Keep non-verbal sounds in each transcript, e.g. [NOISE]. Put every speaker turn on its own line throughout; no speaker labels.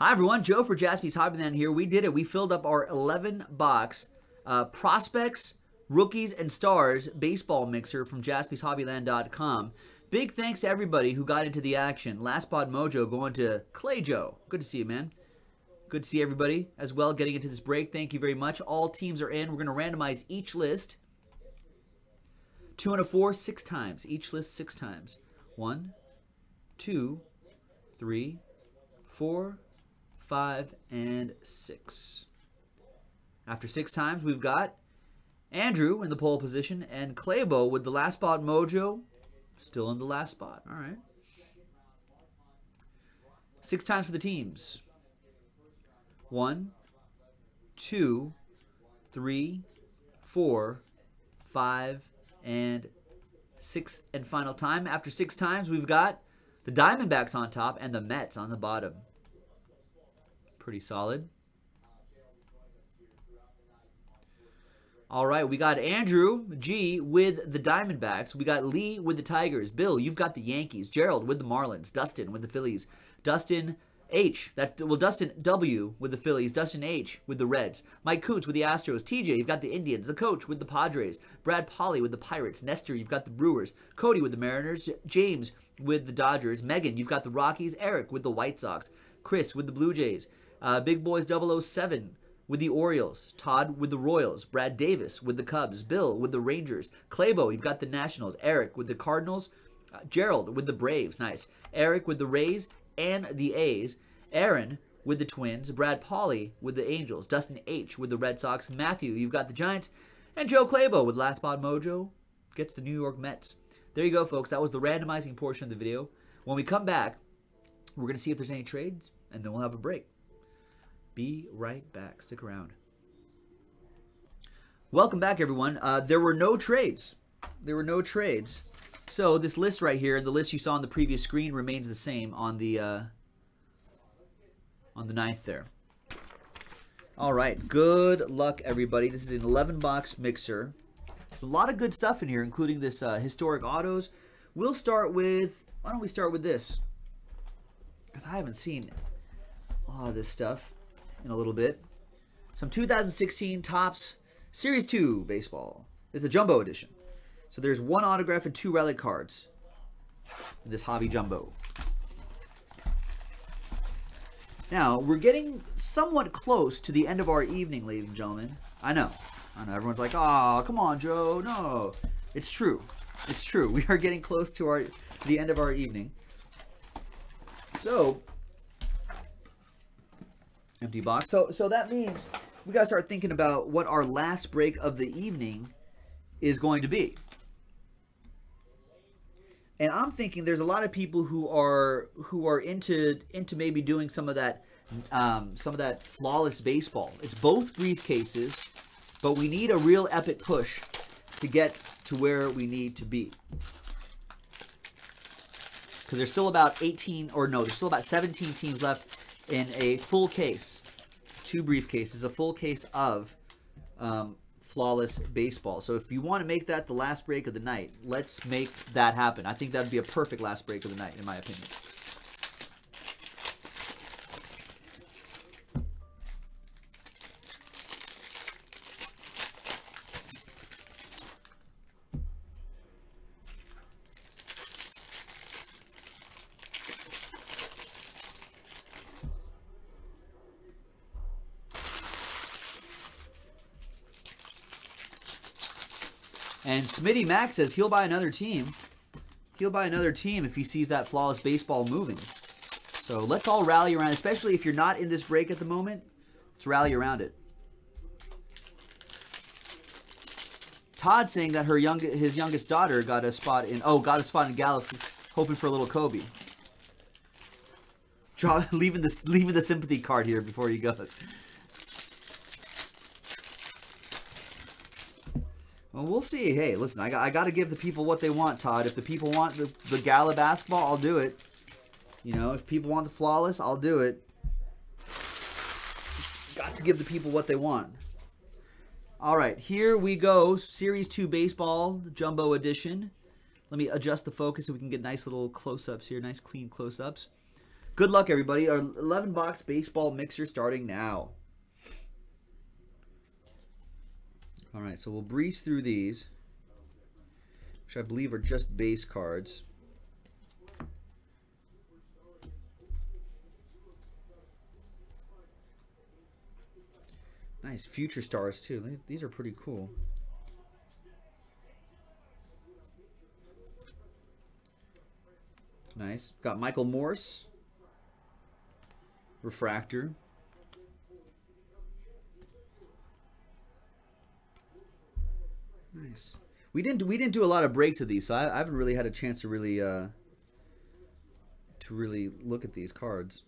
Hi everyone, Joe for Jaspy's Hobbyland here. We did it. We filled up our 11 box uh, prospects, rookies, and stars baseball mixer from jaspyshobbyland.com. Big thanks to everybody who got into the action. Last pod Mojo going to Clay Joe. Good to see you, man. Good to see everybody as well getting into this break. Thank you very much. All teams are in. We're going to randomize each list. Two and a four, six times. Each list six times. One, two, three, four, five, and six. After six times, we've got Andrew in the pole position and Claybo with the last spot mojo still in the last spot. All right. Six times for the teams. One, two, three, four, five, and sixth and final time. After six times, we've got the Diamondbacks on top and the Mets on the bottom. Pretty solid. All right, we got Andrew G with the Diamondbacks. We got Lee with the Tigers. Bill, you've got the Yankees. Gerald with the Marlins. Dustin with the Phillies. Dustin H. That well, Dustin W with the Phillies. Dustin H with the Reds. Mike Coots with the Astros. TJ, you've got the Indians. The coach with the Padres. Brad Polly with the Pirates. Nestor, you've got the Brewers. Cody with the Mariners. James with the Dodgers. Megan, you've got the Rockies. Eric with the White Sox. Chris with the Blue Jays. Uh, Big Boys 007 with the Orioles. Todd with the Royals. Brad Davis with the Cubs. Bill with the Rangers. Claybo, you've got the Nationals. Eric with the Cardinals. Uh, Gerald with the Braves. Nice. Eric with the Rays and the A's. Aaron with the Twins. Brad Polly with the Angels. Dustin H with the Red Sox. Matthew, you've got the Giants. And Joe Claybo with Last Spot Mojo gets the New York Mets. There you go, folks. That was the randomizing portion of the video. When we come back, we're going to see if there's any trades, and then we'll have a break. Be right back. Stick around. Welcome back, everyone. Uh, there were no trades. There were no trades. So this list right here, and the list you saw on the previous screen, remains the same on the uh, on the ninth there. All right, good luck, everybody. This is an 11-box mixer. There's a lot of good stuff in here, including this uh, historic autos. We'll start with, why don't we start with this? Because I haven't seen a lot of this stuff in a little bit. Some 2016 Topps Series 2 baseball. It's the Jumbo Edition. So there's one autograph and two relic cards in this Hobby Jumbo. Now, we're getting somewhat close to the end of our evening, ladies and gentlemen. I know. I know. Everyone's like, oh, come on, Joe. No. It's true. It's true. [LAUGHS] We are getting close to our to the end of our evening. So, empty box. So, so that means we got to start thinking about what our last break of the evening is going to be. And I'm thinking there's a lot of people who are who are into into maybe doing some of that um, some of that flawless baseball. It's both briefcases, but we need a real epic push to get to where we need to be. Because there's still about 18, or no, there's still about 17 teams left in a full case, two briefcases, a full case of um, flawless baseball. So if you want to make that the last break of the night, let's make that happen. I think that would be a perfect last break of the night, in my opinion. And Smitty Max says he'll buy another team. He'll buy another team if he sees that flawless baseball moving. So let's all rally around, especially if you're not in this break at the moment. Let's rally around it. Todd saying that her young his youngest daughter got a spot in oh got a spot in Galaxy, hoping for a little Kobe. Draw, [LAUGHS] leaving the leaving the sympathy card here before he goes. Well, we'll see. Hey, listen, I got, I got to give the people what they want, Todd. If the people want the, the gala basketball, I'll do it. You know, if people want the flawless, I'll do it. Got to give the people what they want. All right, here we go. Series 2 Baseball, Jumbo Edition. Let me adjust the focus so we can get nice little close-ups here, nice clean close-ups.
Good luck, everybody. Our 11 box baseball mixer starting now. All right, so we'll breeze through these, which I believe are just base cards. Nice future stars too. These are pretty cool. Nice. Got Michael Morse. Refractor. Nice. We didn't we didn't do a lot of breaks of these, so I, I haven't really had a chance to really uh, to really look at these cards.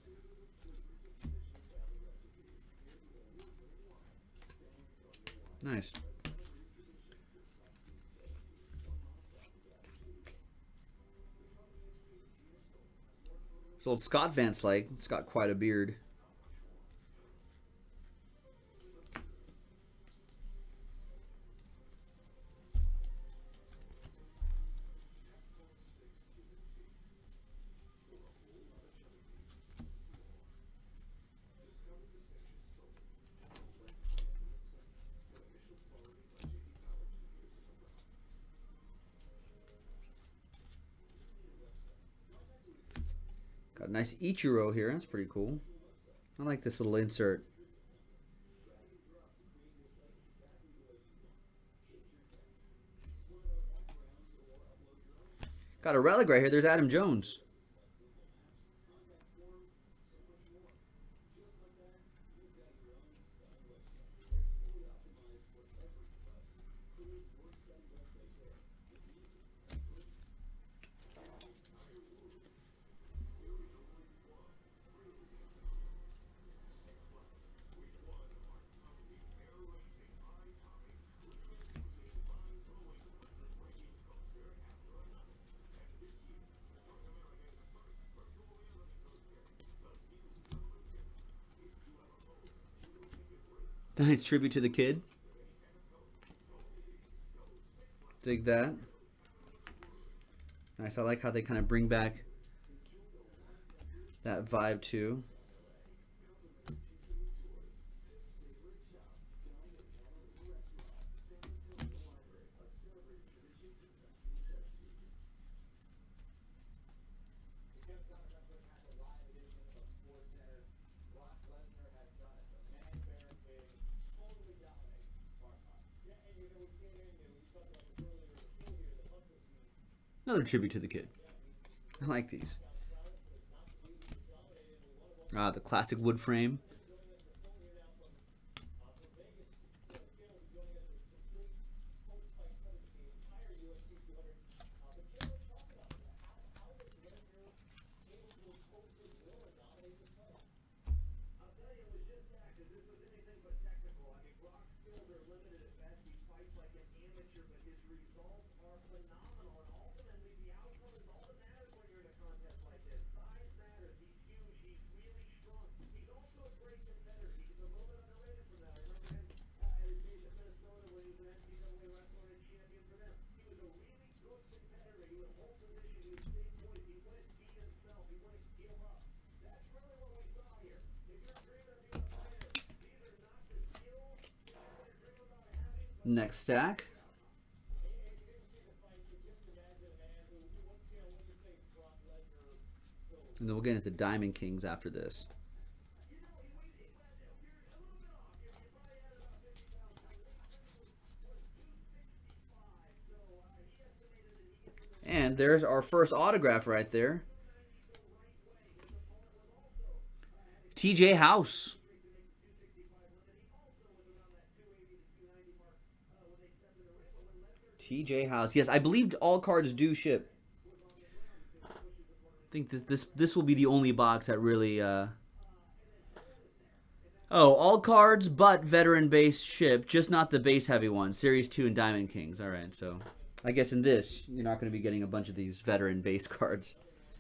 Nice. So old Scott Van Slyke. It's got quite a beard. Nice Ichiro here. That's pretty cool. I like this little insert. Got a relic right here. There's Adam Jones. [LAUGHS] Nice tribute to the kid. Dig that. Nice. I like how they kind of bring back that vibe too. Another tribute to the kid. I like these. Ah, the classic wood frame. Next stack. And then we'll get into Diamond Kings after this. And there's our first autograph right there. TJ House. TJ House. Yes, I believe all cards do ship. I think that this this will be the only box that really uh Oh, all cards but veteran base ship, just not the base heavy ones. Series 2 and Diamond Kings. All right, so I guess in this, you're not going to be getting a bunch of these veteran base [LAUGHS] cards.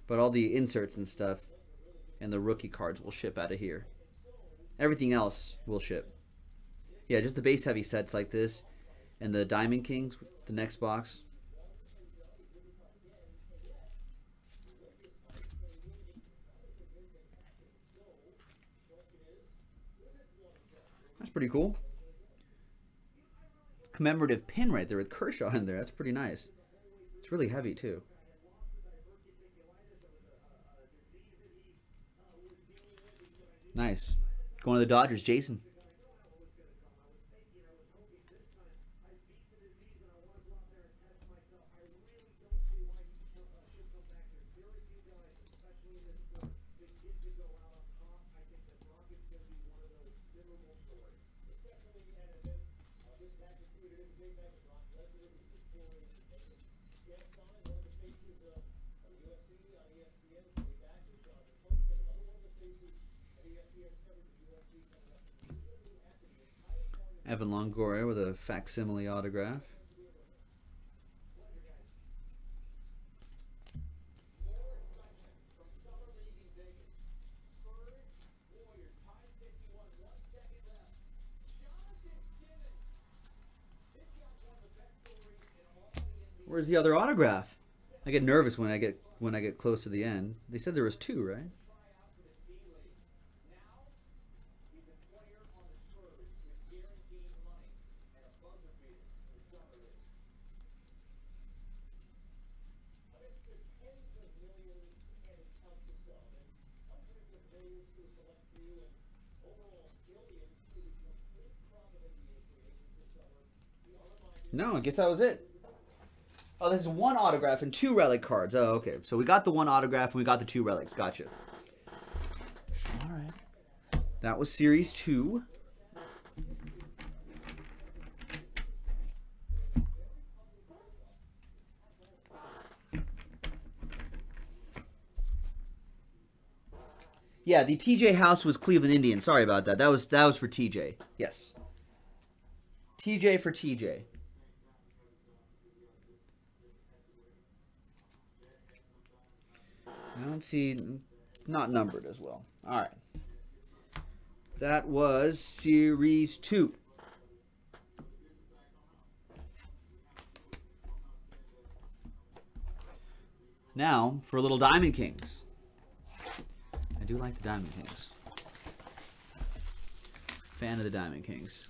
But all the inserts and stuff and the rookie cards will ship out of here. Everything else will ship. Yeah, just the base heavy sets like this and the Diamond Kings, the next box. That's pretty cool. Commemorative pin right there with Kershaw in there. That's pretty nice. It's really heavy too. Nice. Going to the Dodgers, Jason. Evan Longoria with a facsimile autograph. Where's the other autograph? I get nervous when I get when I get close to the end. They said there was two, right? No, I guess that was it. Oh, there's one autograph and two relic cards. Oh, okay. So we got the one autograph and we got the two relics. Gotcha. All right. That was series two. Yeah, the TJ house was Cleveland Indian. Sorry about that. That was that was for TJ. Yes. TJ for TJ. I don't see, not numbered as well. All right. That was Series 2. Now, for little Diamond Kings. Do like the Diamond Kings. Fan of the Diamond Kings.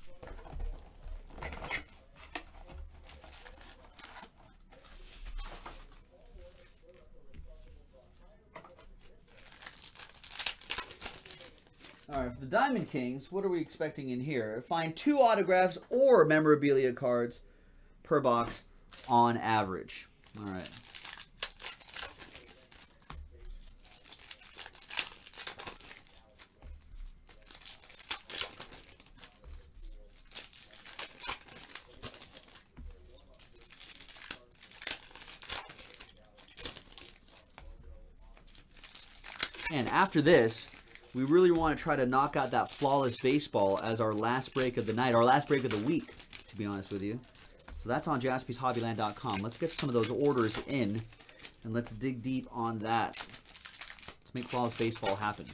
All right, for the Diamond Kings, what are we expecting in here? Find two autographs or memorabilia cards per box on average. All right. After this, we really want to try to knock out that flawless baseball as our last break of the night, our last break of the week, to be honest with you. So that's on jaspyshobbyland.com. Let's get some of those orders in, and let's dig deep on that. Let's make flawless baseball happen.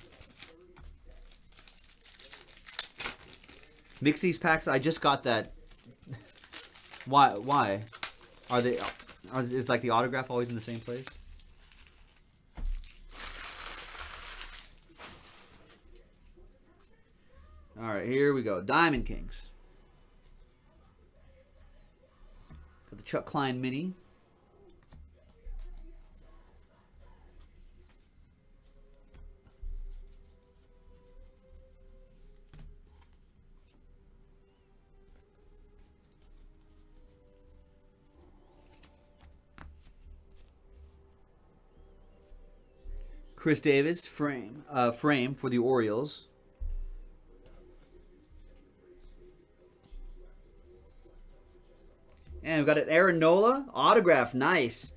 Mix these packs. I just got that. [LAUGHS] why? Why? Are they? Is like the autograph always in the same place? All right, here we go. Diamond Kings. Got the Chuck Klein Mini. Chris Davis frame uh, frame for the Orioles. We've got an Aaron Nola autograph. Nice.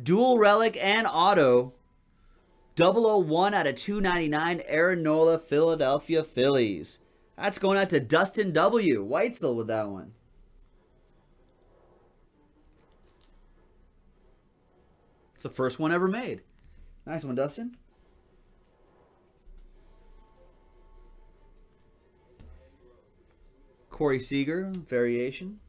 Dual relic and auto. 001 out of 299. Aaron Nola, Philadelphia Phillies. That's going out to Dustin W. Weitzel with that one. It's the first one ever made. Nice one, Dustin. Corey Seager, variation.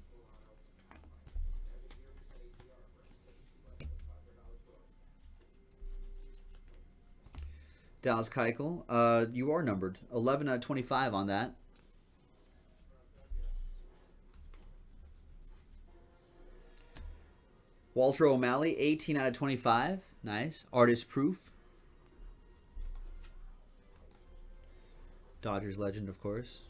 Dallas Keuchel. Uh, you are numbered 11 out of 25 on that.
Walter O'Malley, 18 out of 25. Nice. Artist Proof. Dodgers legend, of course.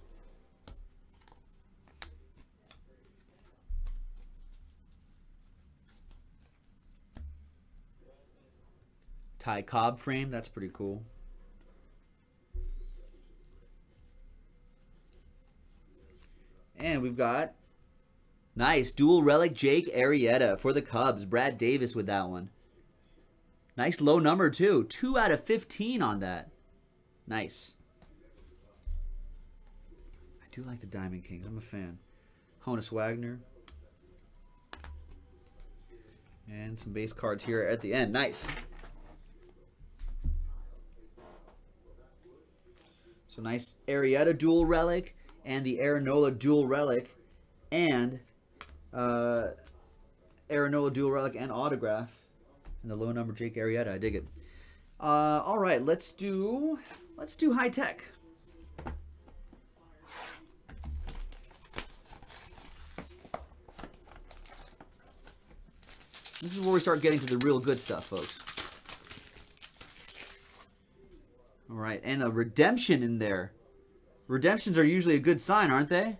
Ty Cobb frame. That's pretty cool. And we've got nice dual relic Jake Arrieta for the Cubs. Brad Davis with that one. Nice low number too. 2 out of 15 on that. Nice. I do like the Diamond Kings. I'm a fan. Honus Wagner. And some base cards here at the end. Nice. So nice Arrieta dual relic and the Aaron Nola dual relic and uh, Aaron Nola dual relic and autograph. And the low number Jake Arrieta. I dig it. Uh, all right, let's do let's do high tech. This is where we start getting to the real good stuff, folks. All right, and a redemption in there. Redemptions are usually a good sign, aren't they?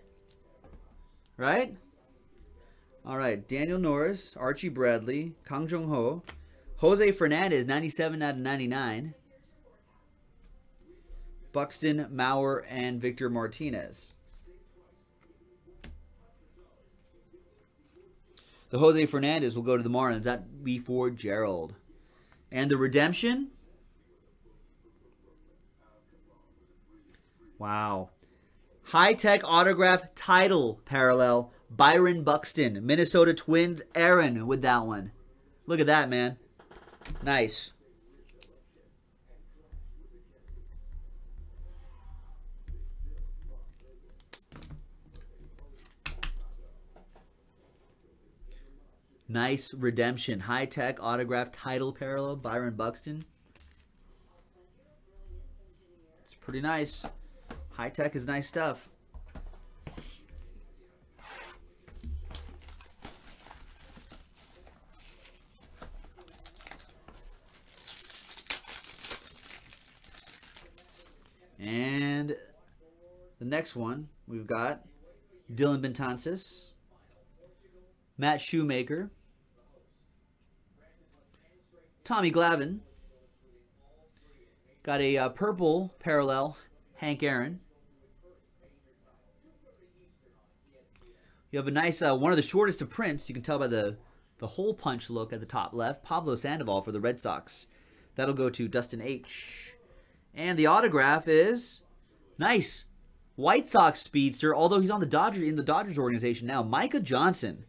Right? All right, Daniel Norris, Archie Bradley, Kang Jung Ho, Jose Fernandez, 97 out of 99. Buxton, Mauer, and Victor Martinez. The Jose Fernandez will go to the Marlins. That be for Gerald. And the redemption. Wow. High tech autograph title parallel. Byron Buxton. Minnesota Twins. Aaron with that one. Look at that, man. Nice. Nice redemption. High tech autograph title parallel. Byron Buxton. It's pretty nice. High tech is nice stuff. And the next one, we've got Dellin Betances, Matt Shoemaker, Tommy Glavine. got a uh, purple parallel, Hank Aaron. You have a nice, uh, one of the shortest of prints. You can tell by the, the hole punch look at the top left. Pablo Sandoval for the Red Sox. That'll go to Dustin H. And the autograph is nice. White Sox speedster, although he's on the Dodgers in the Dodgers organization now. Micah Johnson.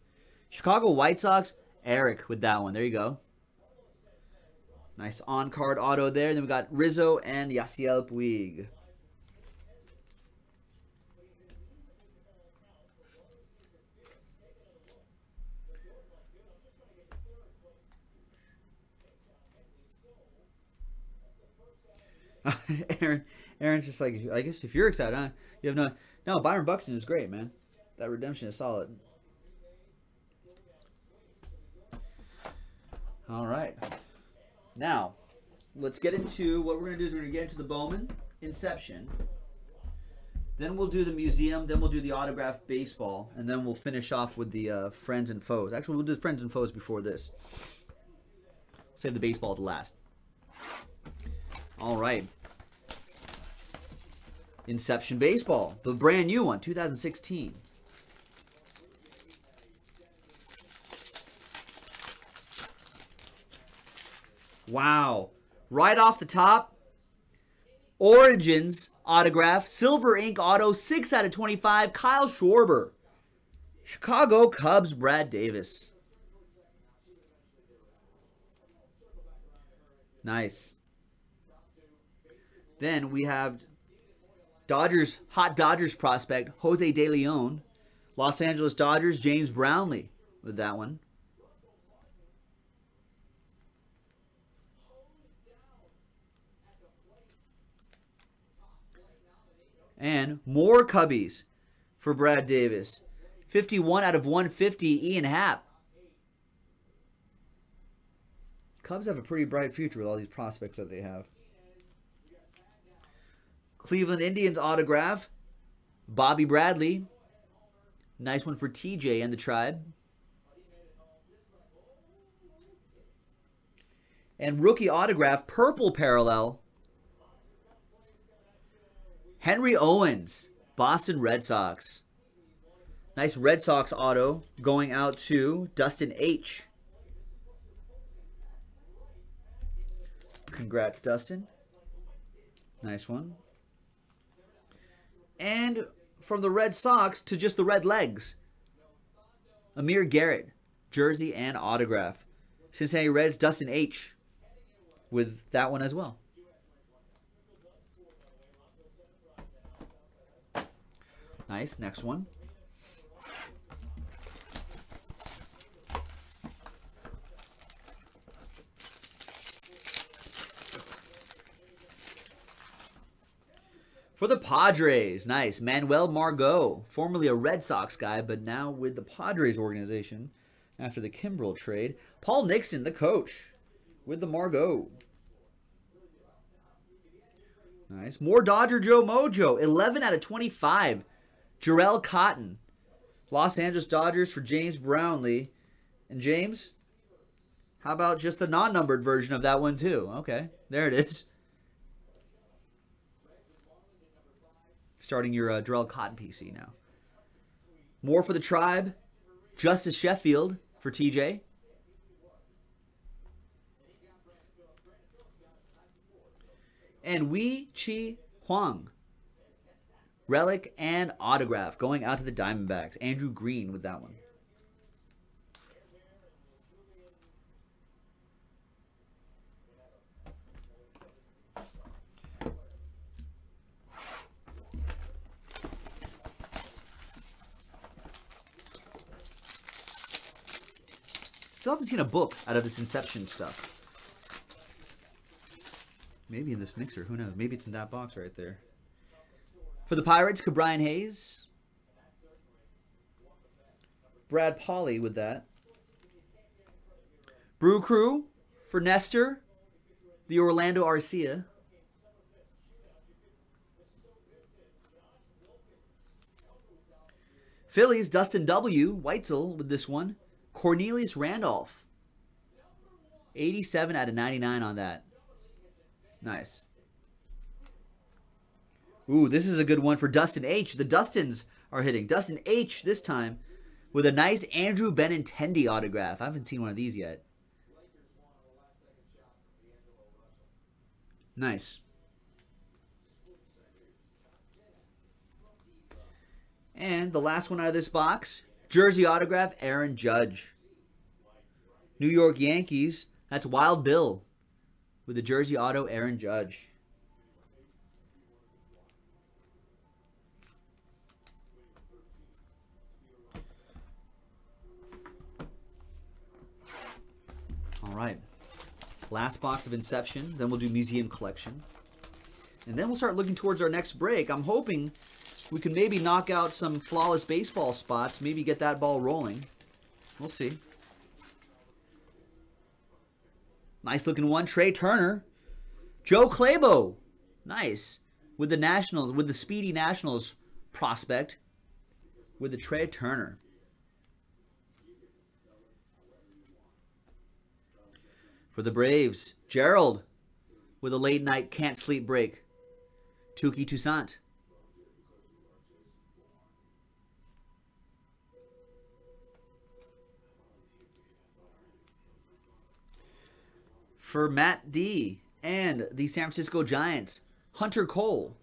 Chicago White Sox, Eric with that one. There you go. Nice on-card auto there. Then we got Rizzo and Yasiel Puig. [LAUGHS] Aaron, Aaron's just like, I guess if you're excited, huh? You have no, no. Byron Buxton is great, man. That redemption is solid. All right, now let's get into what we're gonna do. Is we're gonna get into the Bowman Inception. Then we'll do the museum. Then we'll do the autograph baseball, and then we'll finish off with the uh, friends and foes. Actually, we'll do friends and foes before this. Save the baseball to last. All right. Inception Baseball, the brand new one, 2016. Wow. Right off the top, Origins autograph, silver ink auto, 6 out of 25, Kyle Schwarber. Chicago Cubs, Brad Davis. Nice. Then we have Dodgers, hot Dodgers prospect, Jose De Leon. Los Angeles Dodgers, James Brownlee with that one. And more Cubbies for Brad Davis. 51 out of 150, Ian Happ. Cubs have a pretty bright future with all these prospects that they have. Cleveland Indians autograph. Bobby Bradley. Nice one for TJ and the tribe. And rookie autograph, purple parallel. Henry Owens, Boston Red Sox. Nice Red Sox auto going out to Dustin H. Congrats, Dustin. Nice one. And from the Red Sox to just the Red Legs. Amir Garrett, jersey and autograph. Cincinnati Reds, Dustin H. with that one as well. Nice. Next one. For the Padres, nice. Manuel Margot, formerly a Red Sox guy, but now with the Padres organization after the Kimbrel trade. Paul Nixon, the coach, with the Margot. Nice. More Dodger Joe Mojo, 11 out of 25. Jharel Cotton, Los Angeles Dodgers for James Brownlee. And James, how about just the non-numbered version of that one too? Okay, there it is. Starting your uh, Jharel Cotton PC now. More for the tribe. Justus Sheffield for TJ. And Wei Chi Huang. Relic and autograph going out to the Diamondbacks. Andrew Green with that one. Still haven't seen a book out of this Inception stuff. Maybe in this mixer. Who knows? Maybe it's in that box right there. For the Pirates, Ke'Bryan Hayes. Brad Pauly with that. Brew Crew for Nestor. The Orlando Arcia. Phillies, Dustin W. Weitzel with this one. Cornelius Randolph. 87 out of 99 on that. Nice. Ooh, this is a good one for Dustin H. The Dustins are hitting. Dustin H. this time with a nice Andrew Benintendi autograph. I haven't seen one of these yet. Nice. And the last one out of this box Jersey autograph, Aaron Judge. New York Yankees, that's Wild Bill with the jersey auto, Aaron Judge. All right. Last box of Inception. Then we'll do Museum Collection. And then we'll start looking towards our next break. I'm hoping we can maybe knock out some flawless baseball spots, maybe get that ball rolling. We'll see. Nice looking one. Trea Turner. Joe Clabo. Nice. With the Nationals, with the speedy Nationals prospect. With the Trea Turner. For the Braves, Gerald with a late night can't sleep break. Touki Toussaint. For Matt D and the San Francisco Giants, Hunter Cole.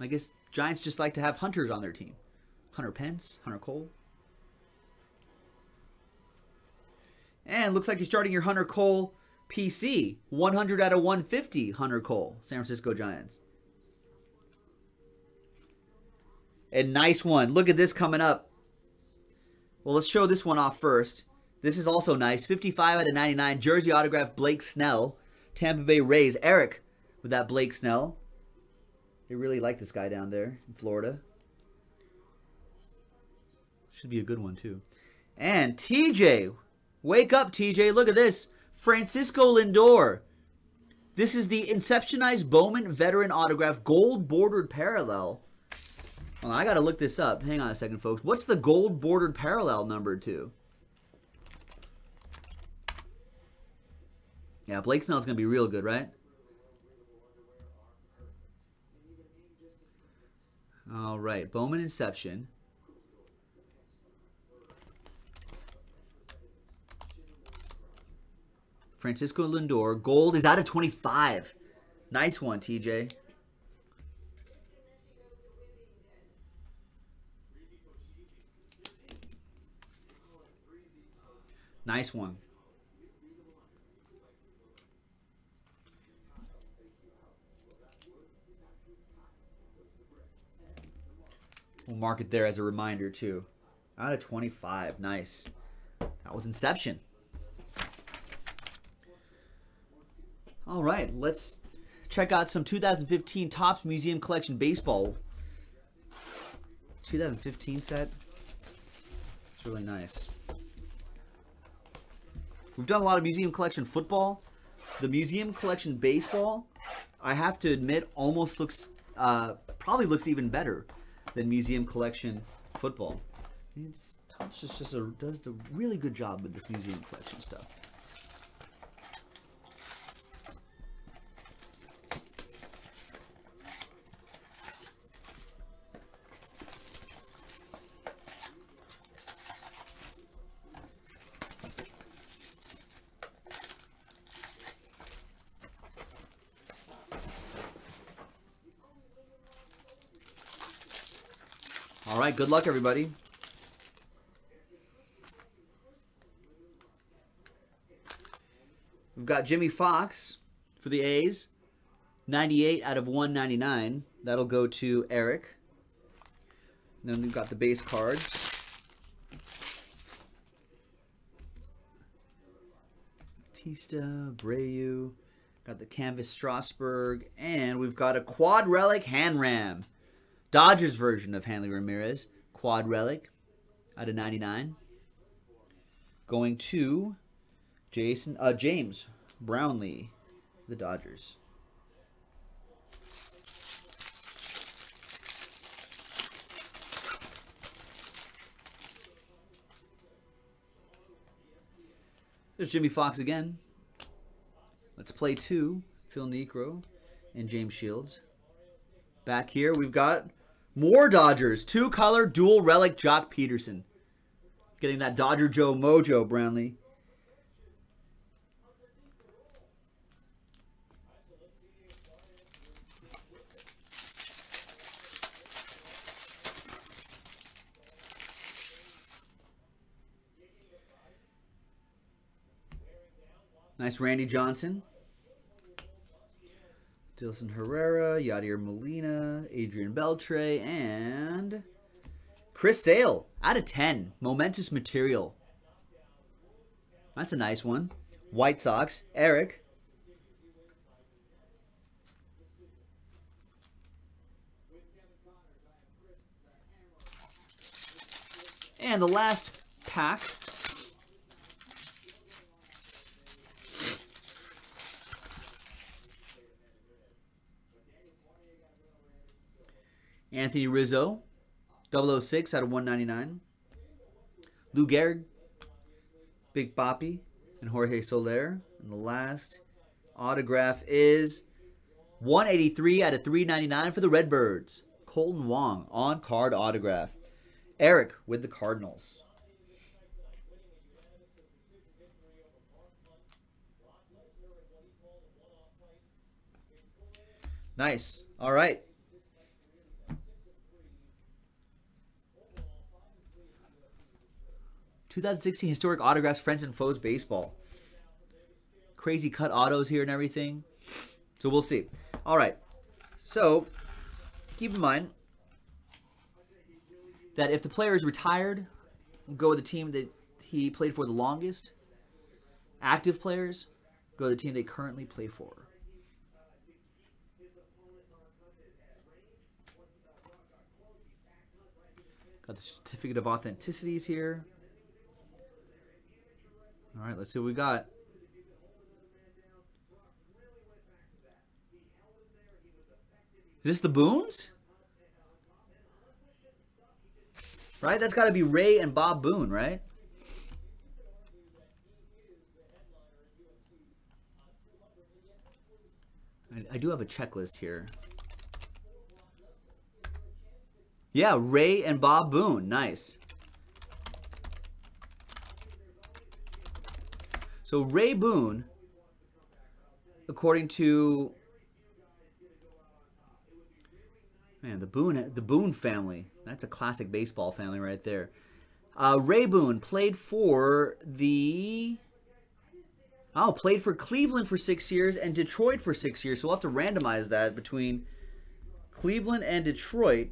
I guess Giants just like to have hunters on their team. Hunter Pence, Hunter Cole. And looks like you're starting your Hunter Cole PC. 100 out of 150 Hunter Cole, San Francisco Giants. A nice one. Look at this coming up. Well, let's show this one off first. This is also nice. 55 out of 99. Jersey autograph Blake Snell. Tampa Bay Rays. Eric with that Blake Snell. They really like this guy down there in Florida. Should be a good one, too. And TJ. Wake up, TJ. Look at this. Francisco Lindor. This is the Inceptionized Bowman Veteran Autograph Gold Bordered Parallel. Well, I got to look this up. Hang on a second, folks. What's the gold bordered parallel number to? Yeah, Blake Snell's going to be real good, right? All right, Bowman Inception. Francisco Lindor. Gold is out of 25. Nice one, TJ. Nice one. We'll mark it there as a reminder, too. Out of 25. Nice. That was Inception. All right, let's check out some 2015 Topps Museum Collection Baseball. 2015 set. It's really nice. We've done a lot of Museum Collection football. The Museum Collection baseball, I have to admit, almost looks, uh, probably looks even better than Museum Collection football. Just, just a, does a really good job with this Museum Collection stuff. Good luck, everybody. We've got Jimmie Foxx for the A's. 98 out of 199. That'll go to Eric. And then we've got the base cards. Bautista, Abreu. Got the canvas Strasburg. And we've got a quad relic HanRam. Dodgers version of Hanley Ramirez. Quad relic out of 99. Going to Jason uh, James Brownlee, the Dodgers. There's Jimmie Foxx again. Let's play two. Phil Niekro and James Shields. Back here, we've got more Dodgers. Two color dual relic Joc Pederson. Getting that Dodger Joe mojo, Brownlee. Nice Randy Johnson. Dilson Herrera, Yadier Molina, Adrian Beltre, and Chris Sale out of 10. Momentous material. That's a nice one. White Sox, Eric. And the last pack Anthony Rizzo, 006 out of 199. Lou Gehrig, Big Papi, and Jorge Soler. And the last autograph is 183 out of 399 for the Redbirds. Kolten Wong on card autograph. Eric with the Cardinals. Nice. All right. Two thousand sixteen historic autographs, friends and foes baseball. Crazy cut autos here and everything. So we'll see. All right. So keep in mind that if the player is retired, go with the team that he played for the longest. Active players go to the team they currently play for. Got the certificate of authenticities here. All right, let's see what we got. Is this the Boons? Right? That's got to be Ray and Bob Boone, right? I, I do have a checklist here. Yeah, Ray and Bob Boone. Nice. So Ray Boone, according to man, the Boone the Boone family. That's a classic baseball family right there. Uh, Ray Boone played for the oh played for Cleveland for six years and Detroit for six years. So we'll have to randomize that between Cleveland and Detroit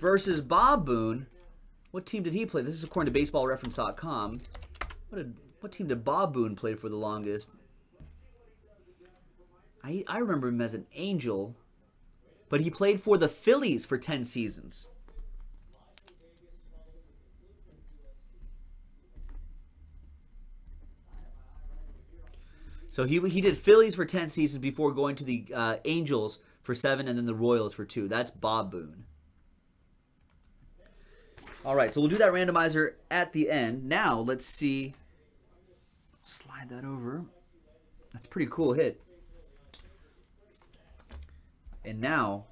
versus Bob Boone. What team did he play? This is according to BaseballReference.com. What did what team did Bob Boone play for the longest? I I remember him as an Angel, but he played for the Phillies for ten seasons. So he he did Phillies for ten seasons before going to the uh, Angels for seven, and then the Royals for two. That's Bob Boone. All right, so we'll do that randomizer at the end. Now let's see. Slide that over. That's pretty cool hit. And now,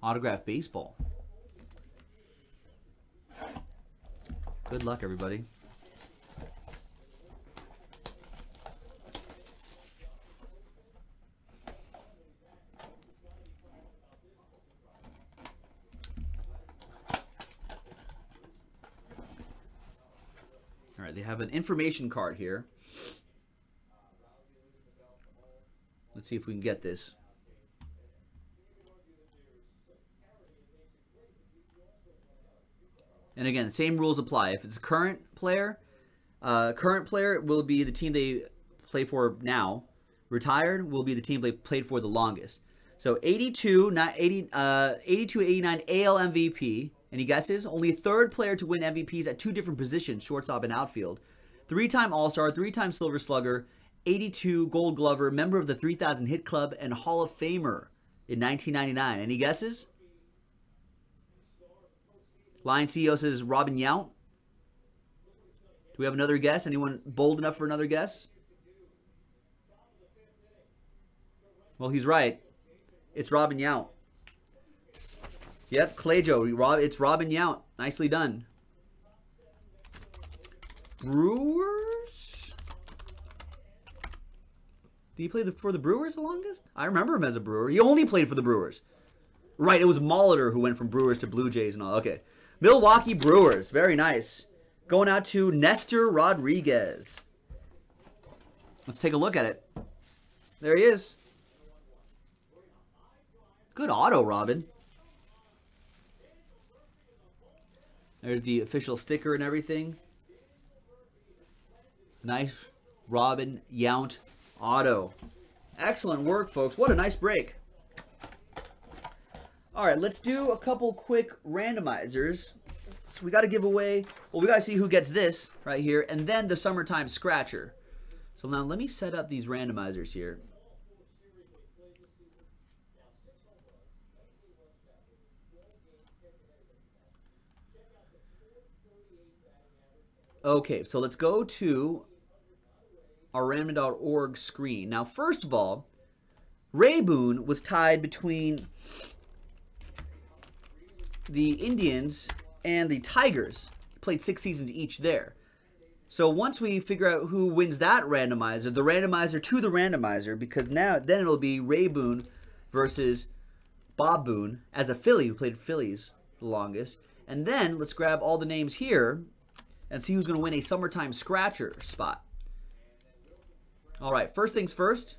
autograph baseball. Good luck, everybody. They have an information card here. Let's see if we can get this. And again, same rules apply. If it's a current player, uh, current player will be the team they play for now. Retired will be the team they played for the longest. So 82, not 80, uh, 82, 89 AL MVP. Any guesses? Only third player to win MVPs at two different positions, shortstop and outfield. Three-time All-Star, three-time Silver Slugger, 82 Gold Glover, member of the 3000 Hit Club, and Hall of Famer in 1999. Any guesses? Lion CEO says Robin Yount. Do we have another guess? Anyone bold enough for another guess? Well, he's right. It's Robin Yount. Yep, Clayjo. It's Robin Yount. Nicely done. Brewers? Did he play the, for the Brewers the longest? I remember him as a Brewer. He only played for the Brewers. Right, it was Molitor who went from Brewers to Blue Jays and all. Okay. Milwaukee Brewers. Very nice. Going out to Nestor Rodriguez. Let's take a look at it. There he is. Good auto, Robin. There's the official sticker and everything. Nice Robin Yount auto. Excellent work, folks. What a nice break. All right, let's do a couple quick randomizers. So we got to give away, well, we got to see who gets this right here, and then the summertime scratcher. So now let me set up these randomizers here. Okay, so let's go to our random.org screen. Now, first of all, Ray Boone was tied between the Indians and the Tigers. Played six seasons each there. So once we figure out who wins that randomizer, the randomizer to the randomizer, because now then it'll be Ray Boone versus Bob Boone as a Philly who played Phillies the longest. And then let's grab all the names here and see who's going to win a summertime scratcher spot. All right, first things first.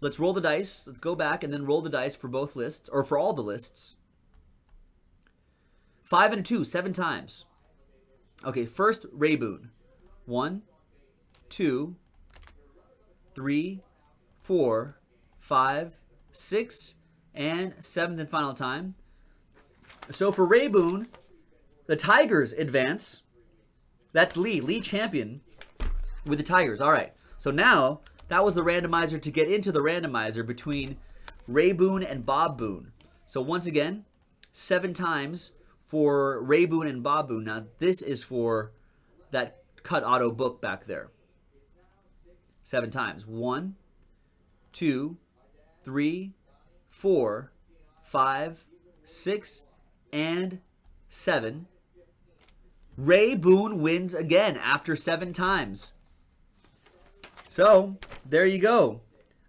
Let's roll the dice. Let's go back and then roll the dice for both lists, or for all the lists. Five and two, seven times. Okay, first, Ray Boone. One, two, three, four, five, six, and seventh and final time. So for Ray Boone, the Tigers advance. That's Lee. Lee champion with the Tigers. All right. So now that was the randomizer to get into the randomizer between Ray Boone and Bob Boone. So once again, seven times for Ray Boone and Bob Boone. Now this is for that cut auto book back there. Seven times. One, two, three, four, five, six, and seven. Ray Boone wins again after seven times. So there you go.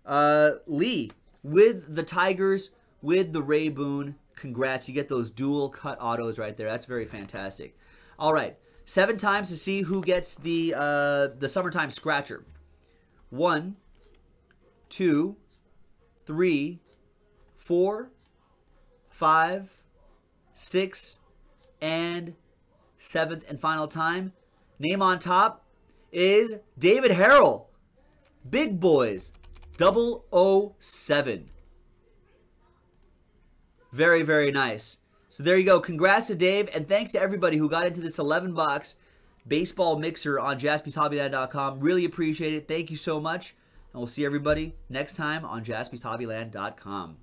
Uh, Lee with the Tigers, with the Ray Boone. Congrats. You get those dual cut autos right there. That's very fantastic. All right. Seven times to see who gets the uh, the summertime scratcher. One, two, three, four, five, six, and seventh and final time. Name on top is David Harrell. Big Boys 007. Very, very nice. So there you go. Congrats to Dave, and thanks to everybody who got into this 11 box baseball mixer on jaspyshobbyland.com. Really appreciate it. Thank you so much. And we'll see everybody next time on jaspyshobbyland.com.